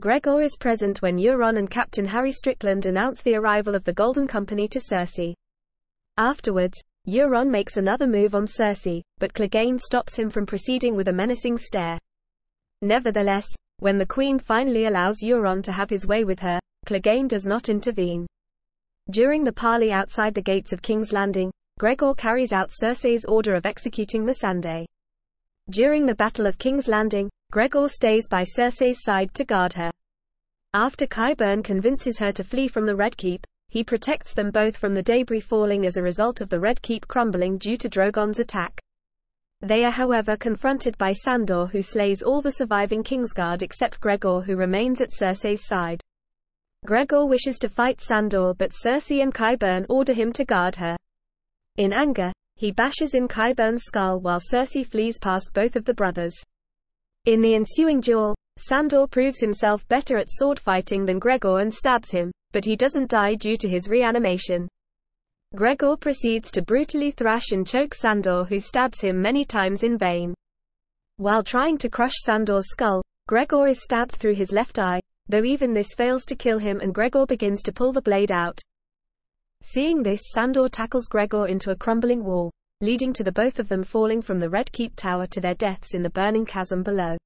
Gregor is present when Euron and Captain Harry Strickland announce the arrival of the Golden Company to Cersei. Afterwards, Euron makes another move on Cersei, but Clegane stops him from proceeding with a menacing stare. Nevertheless, when the Queen finally allows Euron to have his way with her, Clegane does not intervene. During the parley outside the gates of King's Landing, Gregor carries out Cersei's order of executing Missandei. During the Battle of King's Landing, Gregor stays by Cersei's side to guard her. After Qyburn convinces her to flee from the Red Keep, he protects them both from the debris falling as a result of the Red Keep crumbling due to Drogon's attack. They are however confronted by Sandor who slays all the surviving Kingsguard except Gregor who remains at Cersei's side. Gregor wishes to fight Sandor but Cersei and Qyburn order him to guard her. In anger, he bashes in Qyburn's skull while Cersei flees past both of the brothers. In the ensuing duel, Sandor proves himself better at sword fighting than Gregor and stabs him, but he doesn't die due to his reanimation. Gregor proceeds to brutally thrash and choke Sandor who stabs him many times in vain. While trying to crush Sandor's skull, Gregor is stabbed through his left eye, though even this fails to kill him and Gregor begins to pull the blade out. Seeing this Sandor tackles Gregor into a crumbling wall, leading to the both of them falling from the Red Keep Tower to their deaths in the burning chasm below.